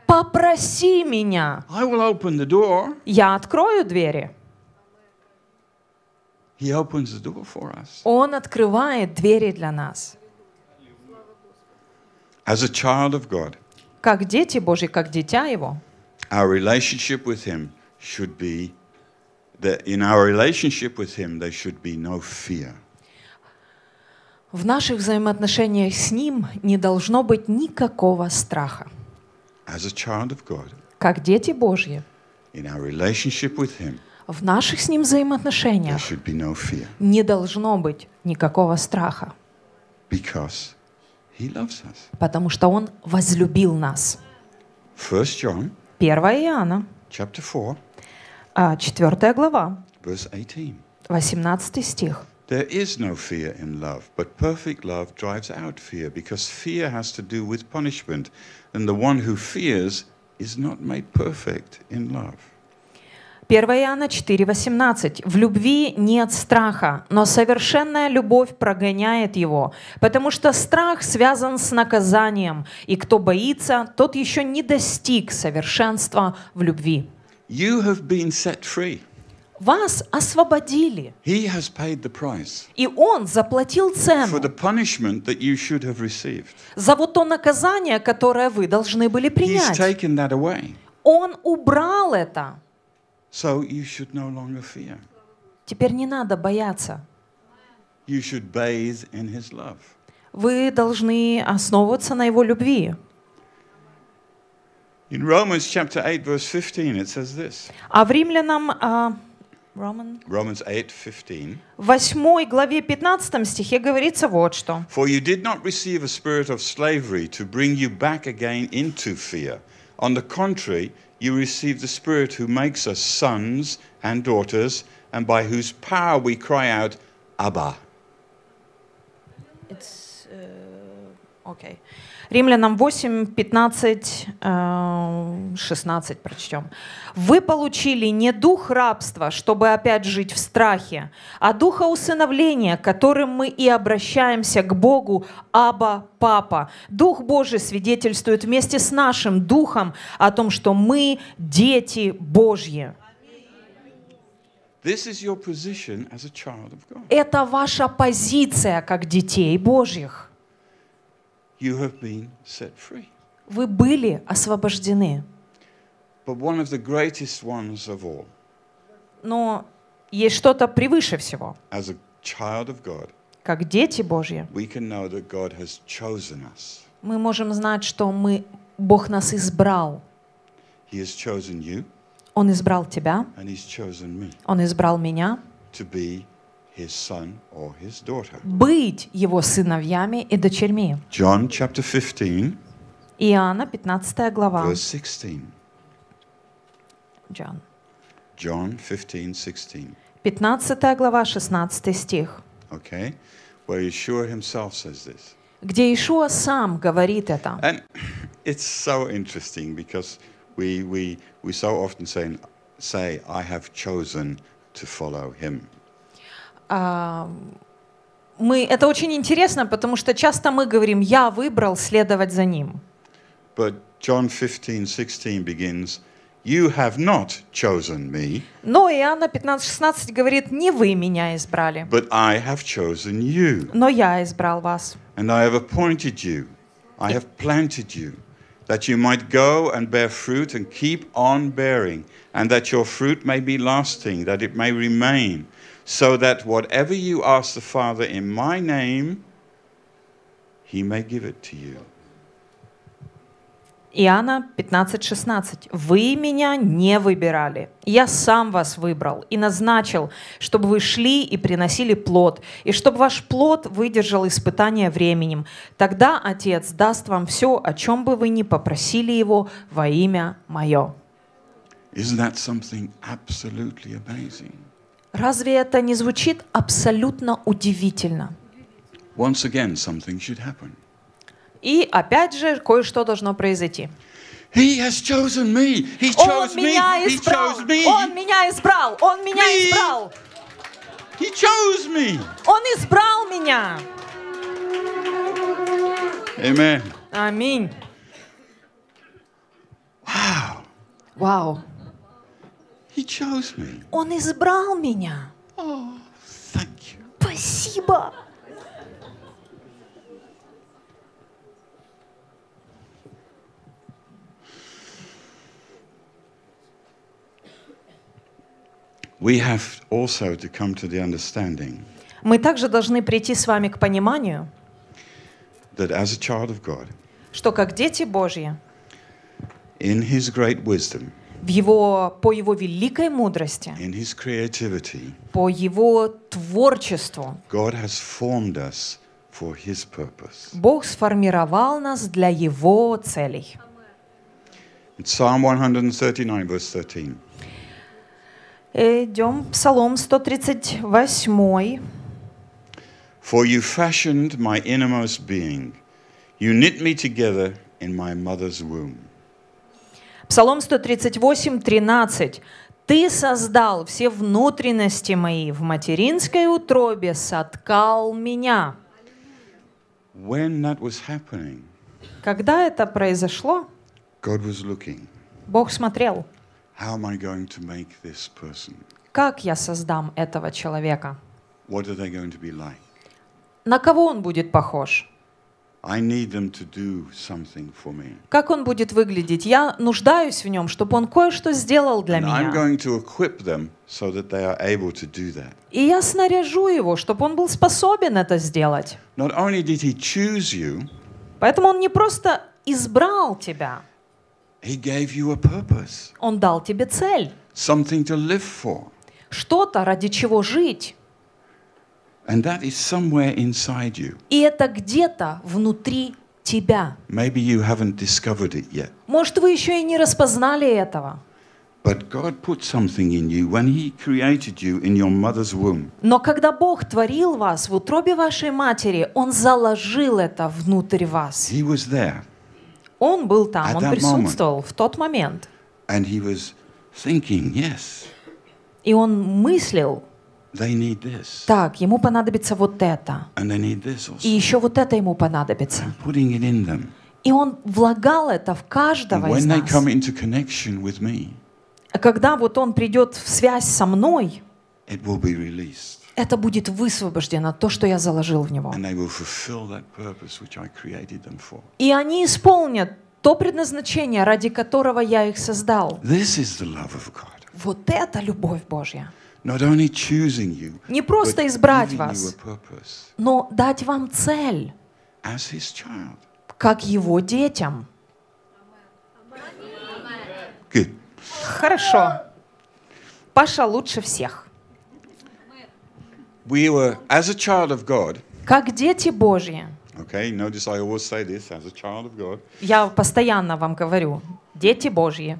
Попроси меня. I will open the door. Я открою двери. He opens the door for us. Он открывает двери для нас. As a child of God, Как дети Божьи, как дитя Его. our relationship with Him should be that in our relationship with Him, there should be no fear. В наших взаимоотношениях с Ним не должно быть никакого страха. As a child of God, Как дети Божьи, in our relationship with Him, в наших с Ним there взаимоотношениях should be no fear не должно быть никакого страха, because He loves us. потому что Он возлюбил нас. 1 John 1 Иоанна, chapter 4, 4 глава, verse 18. 18 стих. There is no fear in love, but perfect love drives out fear, because fear has to do with punishment, and the one who fears is not made perfect in love. 1 Иоанна 4,18. В любви нет страха, но совершенная любовь прогоняет его, потому что страх связан с наказанием, и кто боится, тот еще не достиг совершенства в любви. You have been set free. Вас освободили, He has paid the price и Он заплатил for цену the punishment that you should have received. за вот то наказание, которое вы должны были He's принять. taken that away. Он убрал это. So you should no longer fear. Теперь не надо бояться. You should bathe in His love. Вы должны основываться на Его любви. In Romans chapter 8, verse 15, it says this А в Римлянам а, Роман, Romans 8, 15. в 8 главе 15 стихе говорится вот что. For you did not receive a spirit of slavery to bring you back again into fear. On the contrary, you received the Spirit who makes us sons and daughters, and by whose power we cry out, Abba. Окей. Римлянам 8, 15, э, 16 прочтем. «Вы получили не дух рабства, чтобы опять жить в страхе, а духа усыновления, которым мы и обращаемся к Богу, Аба, Папа. Дух Божий свидетельствует вместе с нашим духом о том, что мы дети Божьи». This is your position as a child of God. Это ваша позиция как детей Божьих. You have been set free. Вы были освобождены. But one of the greatest ones of all, Но есть что-то превыше всего. as a child of God, Как дети Божьи, we can know that God has chosen us. мы можем знать, что мы, Бог нас избрал. He has chosen you, Он избрал тебя, and He's chosen me Он избрал меня to be His son or His daughter. быть Его сыновьями и дочерьми. John chapter 15, Иоанна, 15 глава. verse 16. Джон. John 15, 16. 15 глава, 16 стих, Okay? Where Yeshua himself says this. где Ишуа сам говорит это. And (clears throat) it's so interesting because we, we, we so often say, say, I have chosen to follow him. А, мы, это очень интересно, потому что часто мы говорим, я выбрал следовать за ним. But John 15, 16 begins, You have not chosen me, Но Иоанна 15-16 говорит, не вы меня избрали, but I have chosen you. но я избрал вас. And I have appointed you, I have planted you, that you might go and bear fruit and keep on bearing, and that your fruit may be lasting, that it may remain, so that whatever you ask the Father in my name, he may give it to you. Иоанна 15:16. Вы меня не выбирали. Я сам вас выбрал и назначил, чтобы вы шли и приносили плод, и чтобы ваш плод выдержал испытание временем. Тогда Отец даст вам все, о чем бы вы ни попросили Его во имя Мое. Isn't that something absolutely amazing? Разве это не звучит абсолютно удивительно? Once again, something should happen. И опять же, кое-что должно произойти. He has chosen me. He Он chose me. меня He избрал! chose me. Он меня избрал! Он меня Me. избрал! He chose me. Он избрал меня! Amen. Аминь. Wow. Вау. He chose me. Он избрал меня. Oh, thank you. Спасибо. We have also to come to the understanding Мы также должны прийти с вами к пониманию, that as a child of God, что как дети Божьи, in His great wisdom, в его, по его великой мудрости, in His creativity, по его творчеству, God has formed us for His purpose. Бог сформировал нас для его целей. In Psalm 139, verse 13, Идем, Псалом 138, For you fashioned my innermost being. You knit me together in my mother's womb. Псалом 138, 13. «Ты создал все внутренности мои, в материнской утробе соткал меня». When that was happening, Когда это произошло, God was looking. Бог смотрел, How am I going to make this person? как я создам этого человека, What are they going to be like? на кого он будет похож, как он будет выглядеть. Я нуждаюсь в нем, чтобы он кое-что сделал для меня. И я снаряжу его, чтобы он был способен это сделать. Поэтому он не просто избрал тебя, он дал тебе цель, что-то, ради чего жить. And that is somewhere inside you. И это где-то внутри тебя. Maybe you haven't discovered it yet. Может, вы еще и не распознали этого. But God put something in you when He created you in your mother's womb. Но когда Бог творил вас в утробе вашей матери, Он заложил это внутрь вас. He was there Он был там, Он присутствовал в тот момент. and He was thinking, yes, И Он мыслил. Так, ему понадобится вот это. И еще вот это ему понадобится. И Он влагал это в каждого из нас. me, Когда вот Он придет в связь со мной, это будет высвобождено, то, что я заложил в него. Purpose. И они исполнят то предназначение, ради которого я их создал. Вот это любовь Божья. Not only choosing you, Не просто избрать вас, но дать вам цель, как его детям. Good. Хорошо. Паша лучше всех. We were, as a child of God, Как дети Божьи. okay, notice I always say this, as a child of God, Я постоянно вам говорю, дети Божьи.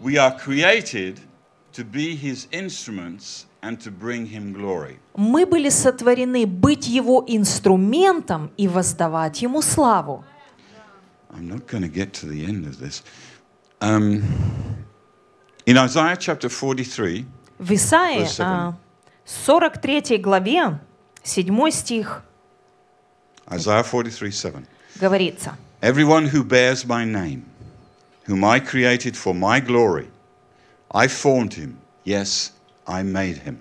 we are created to be His instruments and to bring Him glory. Мы были сотворены быть его инструментом и воздавать ему славу. I'm not going to get to the end of this. Um, in Isaiah chapter 43, В Исаии, Verse seven. а, 43 главе, 7 стих Isaiah 43 7. говорится, Everyone who bears my name, whom I created for my glory, I formed him. Yes, I made him.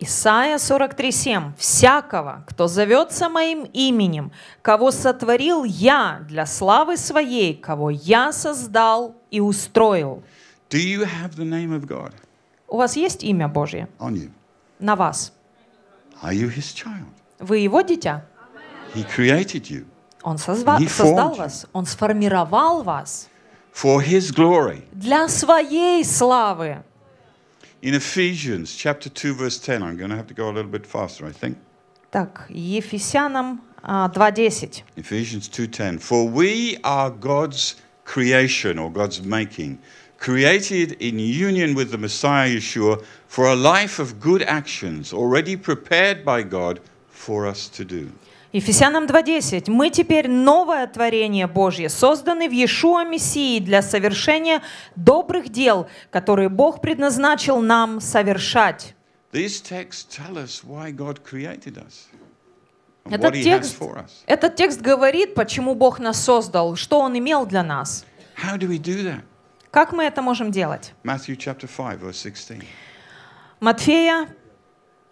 Исайя 43:7. «Всякого, кто зовется моим именем, кого сотворил я для славы своей, кого я создал и устроил». Do you have the name of God У вас есть имя Божье on you? на вас? Are you his child? Вы его дитя? He created you Он созва- создал you. вас, он сформировал вас for his glory. для своей славы. In Ephesians chapter 2 verse 10, I'm going to have to go a little bit faster, I think. Так, Ефесянам а, 2.10. Ephesians 2:10 For we are God's creation or God's making created in union with the Messiah Yeshua for a life of good actions already prepared by God for us to do. Ефесянам 2.10. «Мы теперь новое творение Божье, созданы в Иешуа Мессии для совершения добрых дел, которые Бог предназначил нам совершать». These texts tell us why God created us and Этот текст, этот текст говорит, почему Бог нас создал, что Он имел для нас. How do we do that? Как мы это можем делать? Matthew chapter 5 verse 16. Матфея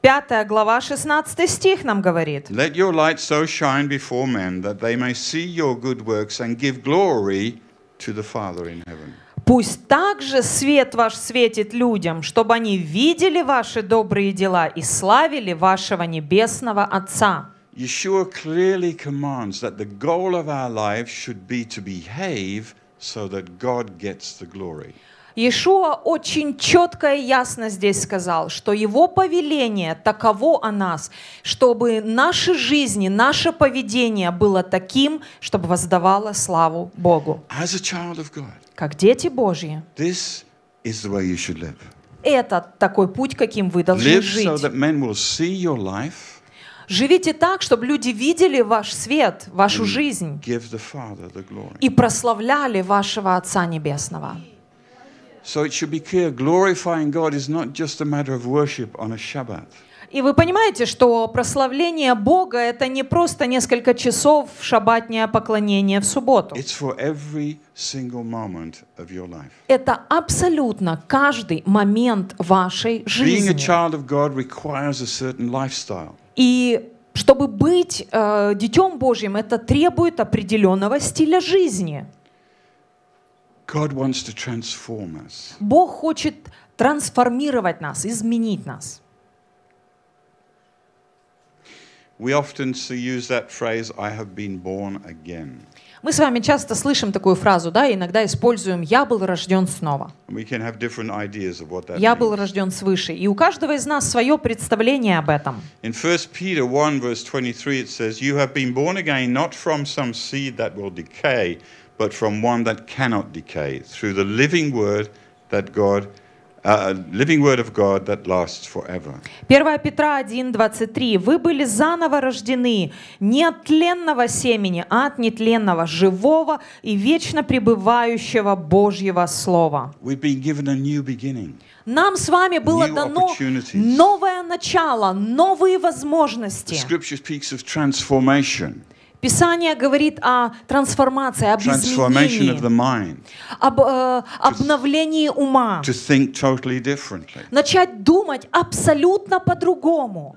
5 глава 16 стих нам говорит. Let your light so shine before men that they may see your good works and give glory to the Father in heaven. Пусть также свет ваш светит людям, чтобы они видели ваши добрые дела и славили вашего небесного Отца. Yeshua clearly commands that the goal of our lives should be to behave so that God gets the glory. Иешуа очень четко и ясно здесь сказал, что его повеление таково о нас, чтобы наши жизни, наше поведение было таким, чтобы воздавало славу Богу. God, Как дети Божьи. Это такой путь, каким вы должны Live so жить. that men will see your life Живите так, чтобы люди видели ваш свет, вашу жизнь и прославляли вашего Отца Небесного. So it should be clear glorifying God is not just a matter of worship on a Shabbat. И вы понимаете, что прославление Бога — это не просто несколько часов шабатнее поклонение в субботу. It's for every single moment of your life. Это абсолютно каждый момент вашей Being a жизни. child of God requires a certain lifestyle. И чтобы быть э, детем Божьим, это требует определенного стиля жизни. God wants to transform us. Бог хочет трансформировать нас, изменить нас. We often see, use that phrase, I have been born again. Мы с вами часто слышим такую фразу, да, и иногда используем «я был рожден снова», And we can have different ideas of what that «я был means. рожден свыше». И у каждого из нас свое представление об этом. In 1 Peter 1, verse 23, it says, You have been born again not from some seed that will decay, but from one that cannot decay, through the living word that God, uh, living word of God that lasts forever. 1 Петра 1:23. «Вы были заново рождены не от тленного семени, а от нетленного, живого и вечно пребывающего Божьего Слова». We've been given a new beginning. Нам с вами было дано новое начало, новые The возможности. scripture speaks of transformation, Писание говорит о трансформации, об изменении, об э, обновлении ума. to think totally differently. Начать думать абсолютно по-другому.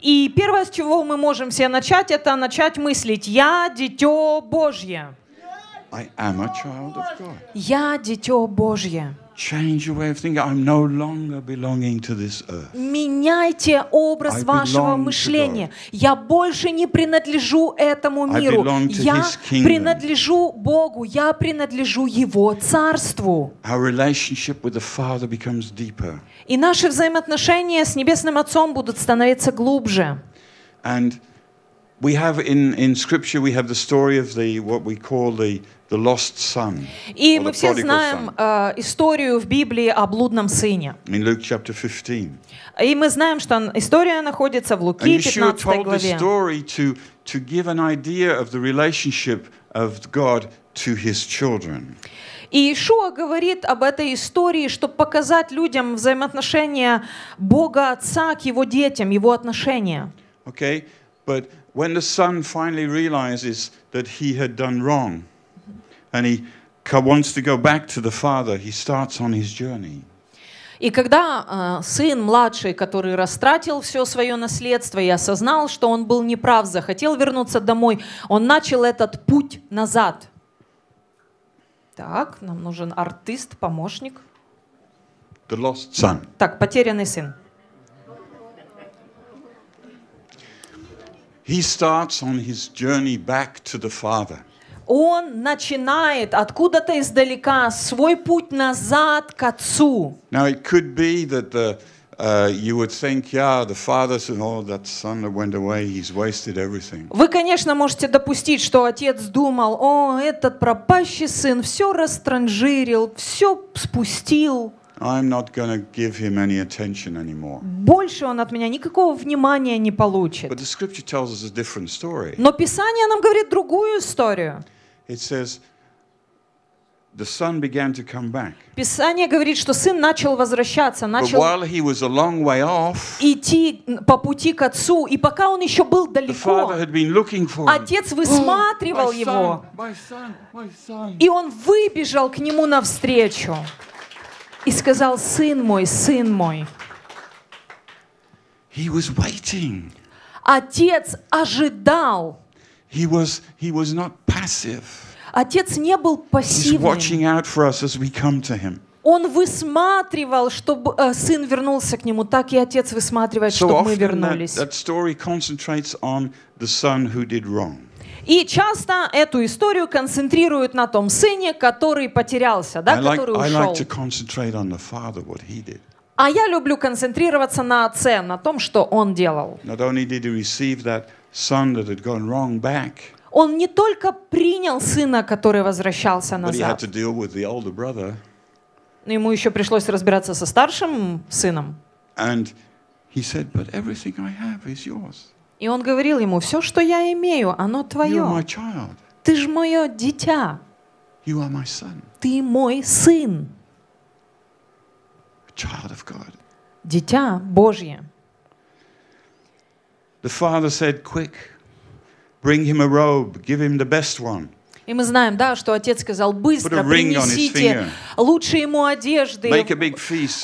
И первое, с чего мы можем все начать, это начать мыслить «Я дитё Божье». «Я дитё Божье». Change your way of thinking. I'm no longer belonging to this earth. Меняйте образ I вашего мышления. Я больше не принадлежу этому миру. Я принадлежу Богу. Я принадлежу Его Царству. И наши взаимоотношения с Небесным Отцом будут становиться глубже. And we have in, in Scripture, we have the story of the what we call the, the lost son. И or мы the все prodigal знаем son. э, историю в Библии о блудном сыне. In Luke chapter 15. И мы знаем, что н- история находится в And Луки, Yeshua 15 told this главе. story to, to give an idea of the relationship of God to his children. И Ишуа говорит об этой истории, чтобы показать людям взаимоотношения Бога Отца к Его детям, Его отношения. Okay? But when the son finally realizes that he had done wrong and he wants to go back to the father, he starts on his journey. И когда э, сын младший, который растратил все свое наследство и осознал, что он был неправ, захотел вернуться домой, он начал этот путь назад. Так, нам нужен артист, помощник. The lost son. Так, потерянный сын. He starts on his journey back to the father. Он начинает откуда-то издалека свой путь назад к отцу. Now, it could be that the, uh, you would think, yeah, the father said, oh, that son that went away, he's wasted everything. Вы, конечно, можете допустить, что отец думал, о, этот пропащий сын все растранжирил, все спустил. I'm not going to give him any attention anymore. Больше он от меня никакого внимания не получит. But the scripture tells us a different story. Но Писание нам говорит другую историю. It says, the son began to come back. Писание говорит, что сын начал возвращаться, But начал while he was a long way off, идти по пути к отцу. И пока он еще был the далеко, father had been looking for him. отец высматривал (gasps) my его. son, my son, my son. И он выбежал к нему навстречу и сказал, сын мой, сын мой. He was waiting. Отец ожидал. He was, he was not passive. Отец не был He's пассивным. watching out for us as we come to him. Он высматривал, чтобы э, сын вернулся к нему, так и отец высматривает, So чтобы мы often that, вернулись. that story concentrates on the son who did wrong. И часто эту историю концентрируют на том сыне, который потерялся, да, like, который ушел. А я люблю концентрироваться на отце, на том, что он делал. Он не только принял сына, который возвращался назад, но ему еще пришлось разбираться со старшим сыном. And He said, But everything I have is yours. И он говорил ему, все, что я имею, оно твое. Ты же мое дитя. Ты мой сын. Дитя Божье. The father said, Quick, bring him a robe, give him the best one. И мы знаем, да, что отец сказал, быстро принесите лучше ему одежды.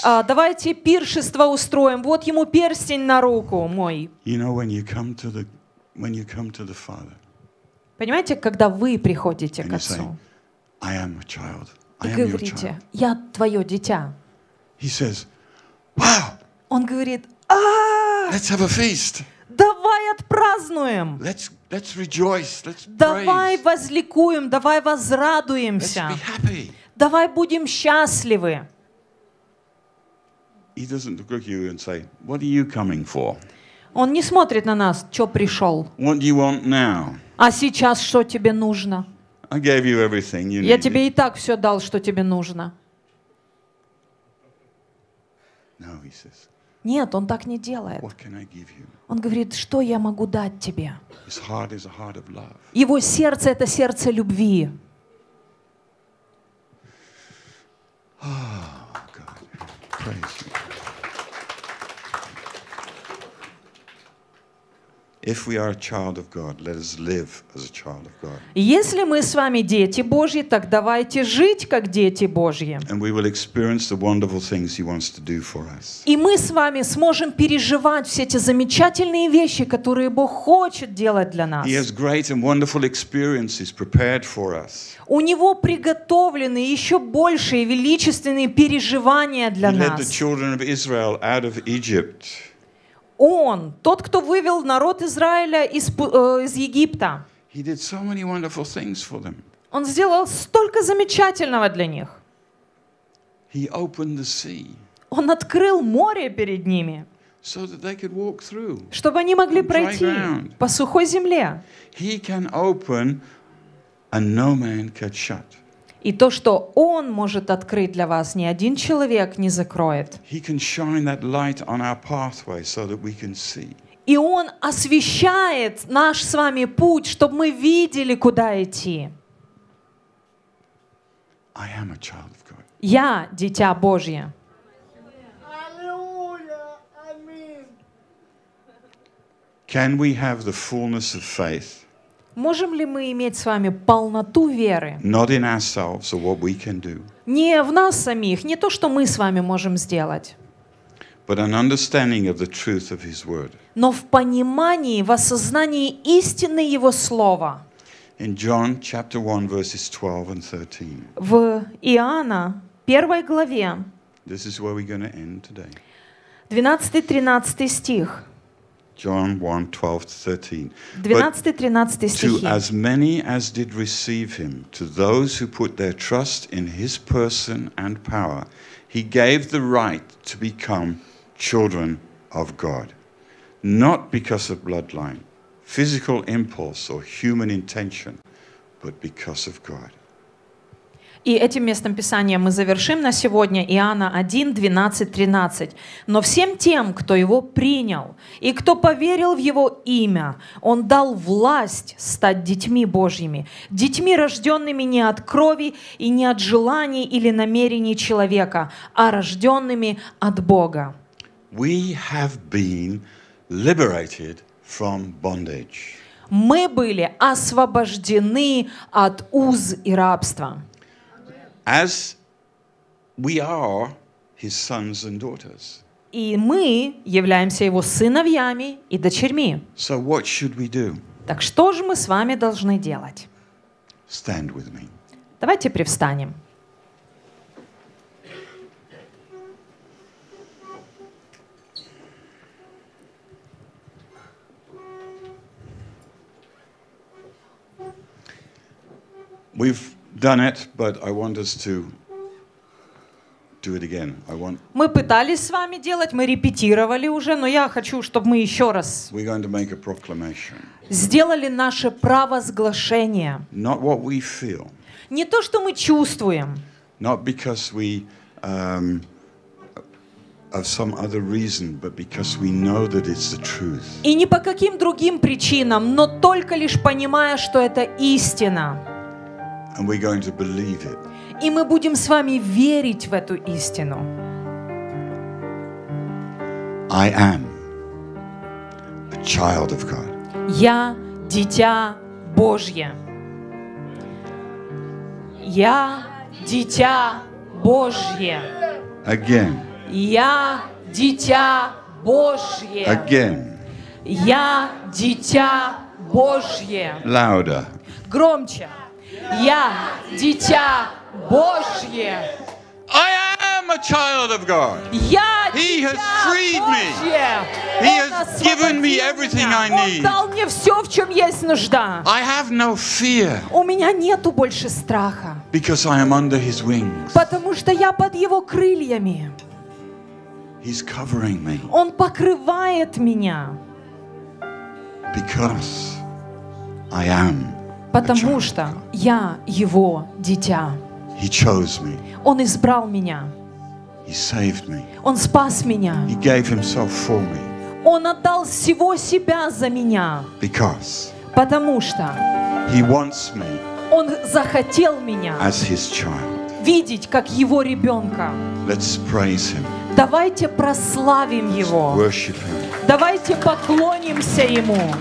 А, давайте пиршество устроим. Вот ему перстень на руку мой. You know, when you come to the when you come to the Father Понимаете, когда вы приходите к say, отцу child. и говорите, я твое дитя, He says, Wow, он говорит, а, let's have a feast. Давай отпразднуем. Let's let's rejoice. Let's Давай praise. возликуем, давай Let's возрадуемся, be happy. давай будем счастливы. He doesn't look at you and say, What are you coming for? Он не смотрит на нас, что пришел. What do you want now? А сейчас что тебе нужно? I gave you everything you Я тебе и так все дал, что тебе нужно. No, he says, Нет, он так не делает. Он говорит, что я могу дать тебе? Его сердце — это сердце любви. Oh, God. Praise you. If we are a child of God, let us live as a child of God. Если мы с вами дети Божьи, так давайте жить как дети Божьи. And we will experience the wonderful things He wants to do for us. И мы с вами сможем переживать все эти замечательные вещи, которые Бог хочет делать для нас. У Него приготовлены еще большие величественные переживания для нас. Он, тот, кто вывел народ Израиля из, э, из Египта, He did so many wonderful things for them. Он сделал столько замечательного для них. He opened the sea Он открыл море перед ними, so that they could walk through. чтобы они могли пройти ground. по сухой земле. He can open and no man can shut. И то, что Он может открыть для вас, ни один человек не закроет. He can shine that light on our pathway so that we can see. И Он освещает наш с вами путь, чтобы мы видели, куда идти. I am a child of God. Я дитя Божье. Can we have the fullness of faith, Можем ли мы иметь с вами полноту веры? not in ourselves or what we can do, Не в нас самих, не то, что мы с вами можем сделать, but an understanding of the truth of His Word? но в понимании, в осознании истины Его Слова. In John chapter 1, verses 12 and 13. В Иоанна, первой главе, This is where we're going to end today. 12-13 стих. John 1, 12 to 13. 12-13 To стихи. as many as did receive him, to those who put their trust in his person and power, he gave the right to become children of God. Not because of bloodline, physical impulse, or human intention, but because of God. И этим местом Писания мы завершим на сегодня Иоанна 1, 12, 13. «Но всем тем, кто его принял и кто поверил в его имя, он дал власть стать детьми Божьими, детьми, рожденными не от крови и не от желаний или намерений человека, а рожденными от Бога». We have been liberated from bondage. Мы были освобождены от уз и рабства. As we are his sons and daughters. И мы являемся его сыновьями и дочерьми. So, what should we do? Так что же мы с вами должны делать? Stand with me. Давайте привстанем. We've done it, but I want us to do it again. I want Мы пытались с вами делать, мы репетировали уже, но я хочу, чтобы мы еще раз we're going to make a proclamation. сделали наше провозглашение. Not what we feel, Не то, что мы чувствуем, not because we um, of some other reason, but because we know that it's the truth. И не по каким другим причинам, но только лишь понимая, что это истина. And we're going to believe it. И мы будем с вами верить в эту истину. I am a child of God. Я дитя Божье. Я дитя Божье. Again, Я дитя Божье. again, Я дитя Божье. louder. Громче. Я дитя Божье. I am a child of God. Я He has дитя freed me. Божье. He Он has given me освободил everything меня. I Он need. дал мне все, в чем есть нужда. I have no fear У меня нету больше страха, because I am under His wings. потому что я под его крыльями. He's covering me Он покрывает меня, because I am. Потому что я его дитя. He chose me. Он избрал меня. He saved me. Он спас меня. He gave Himself for me Он отдал всего себя за меня, because потому что He wants me Он захотел меня as His child. видеть как его ребенка. Let's praise Him, Давайте прославим его. worship Him. Давайте поклонимся ему.